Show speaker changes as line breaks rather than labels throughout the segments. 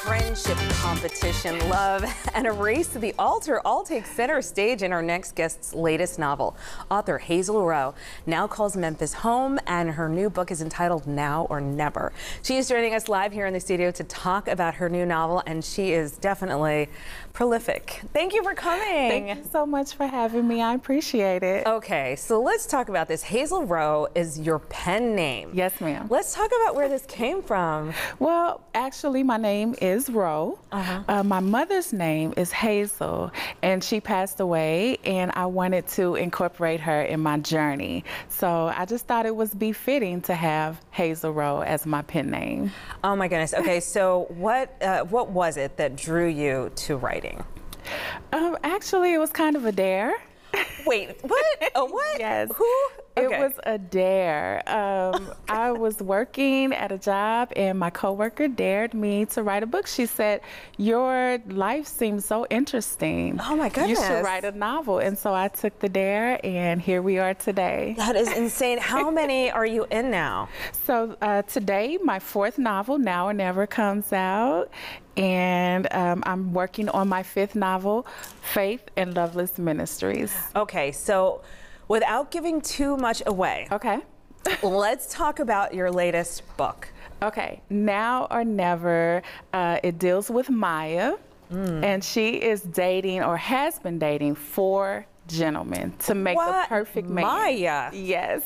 friendship, competition, love, and a race to the altar all take center stage in our next guest's latest novel. Author Hazel Ro now calls Memphis home, and her new book is entitled Now or Never. She is joining us live here in the studio to talk about her new novel, and she is definitely prolific. Thank you for coming.
Thank you so much for having me. I appreciate it.
Okay, so let's talk about this. Hazel Ro is your pen name.
Yes, ma'am.
Let's talk about where this came from.
Well, actually, my name is Ro. Uh-huh. Uh, my mother's name is Hazel, and she passed away, and I wanted to incorporate her in my journey. So I just thought it was befitting to have Hazel Ro as my pen name.
Oh my goodness. Okay, so what uh, what was it that drew you to writing?
Um, actually, it was kind of a dare.
Wait, what? A what?
Yes.
Who?
It was a dare. Um, I was working at a job, and my coworker dared me to write a book. She said, "Your life seems so interesting.
Oh, my goodness!
You should write a novel." And so I took the dare, and here we are today.
That is insane. How many are you in now?
So uh, today, my fourth novel, Now or Never, comes out, and um, I'm working on my fifth novel, Faith and Loveless Ministries.
Okay, so without giving too much away,
Okay.
let's talk about your latest book.
Okay, now or never. Uh, it deals with Maya,
Mm.
and she is dating or has been dating four gentlemen to make the perfect man.
Maya?
Yes.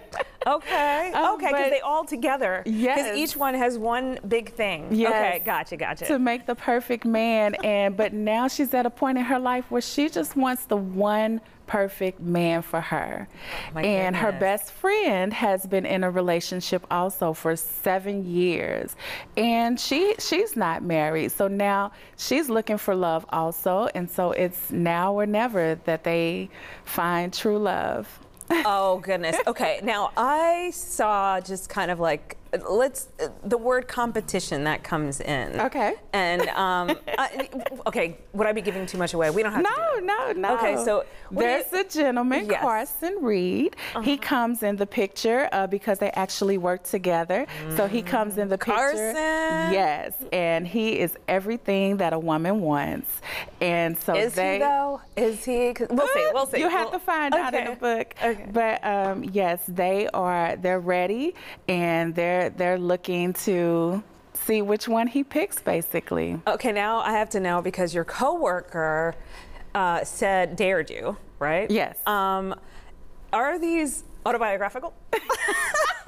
Okay,
Um,
okay, because they all together.
Yes.
Because each one has one big thing.
Yes.
Okay, gotcha, gotcha.
to make the perfect man, and but now she's at a point in her life where she just wants the one perfect man for her.
My
and her best friend has been in a relationship also for seven years, and she she's not married, so now she's looking for love also, and so it's now or never that they find true love.
Oh goodness. Okay. Now I saw just kind of like let's the word competition that comes in.
Okay.
And um, I, okay, would I be giving too much away? We don't have to.
No,
do
no, no.
Okay, so do you-
there's a gentleman,
Yes.
Carson Reed. He comes in the picture uh, because they actually work together. So he comes in the picture.
Carson.
Yes, and he is everything that a woman wants. And so
Is
they.
he though? Is he? 'Cause- We'll see. We'll see.
You have
We'll-
to find out in the book.
Okay.
But um, yes, they are. They're ready, and they're they're looking to see which one he picks, basically.
Okay, now I have to know because your coworker uh, said dared you, right?
Yes.
Um, are these autobiographical?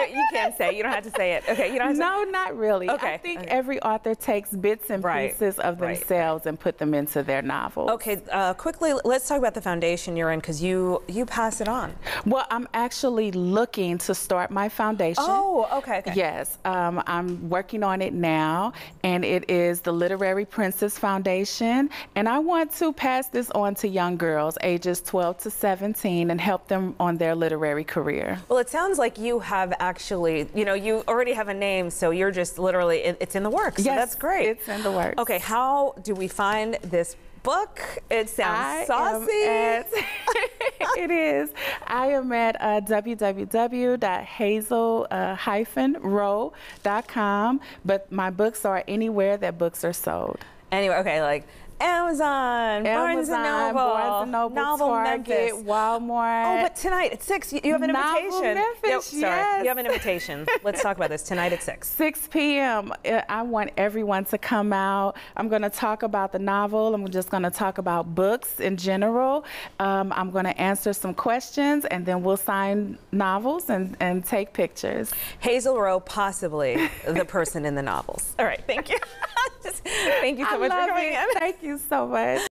you can't say. You don't have to say it. Okay, you don't have to.
No, not really.
Okay,
I think
okay.
every author takes bits and
Right,
pieces of
right.
themselves and put them into their novel.
Okay, uh, quickly, let's talk about the foundation you're in because you you pass it on.
Well, I'm actually looking to start my foundation.
Oh, okay. okay.
Yes, um, I'm working on it now, and it is the Literary Princess Foundation. And I want to pass this on to young girls ages 12 to 17 and help them on their literary career.
Well, it sounds like you have actually, you know, you already have a name, so you're just literally, it, it's in the works. so
Yes,
that's great.
it's in the works.
Okay, how do we find this book? It sounds
I
saucy.
At, it is. I am at uh, www.hazel-row.com, but my books are anywhere that books are sold.
anyway, okay, like Amazon, Barnes and Noble,
Barnes and Noble,
Novel
Target,
Memphis.
Walmart.
Oh, but tonight at six, you you have an
Novel
invitation.
Memphis,
Yep, sorry,
yes.
you have an invitation. Let's talk about this tonight at six.
6 p.m. I want everyone to come out. I'm going to talk about the novel. I'm just going to talk about books in general. Um, I'm going to answer some questions, and then we'll sign novels and, and take pictures.
Hazel Ro, possibly the person in the novels. All right, thank you. Thank you so
I
much for coming in.
Thank you so much.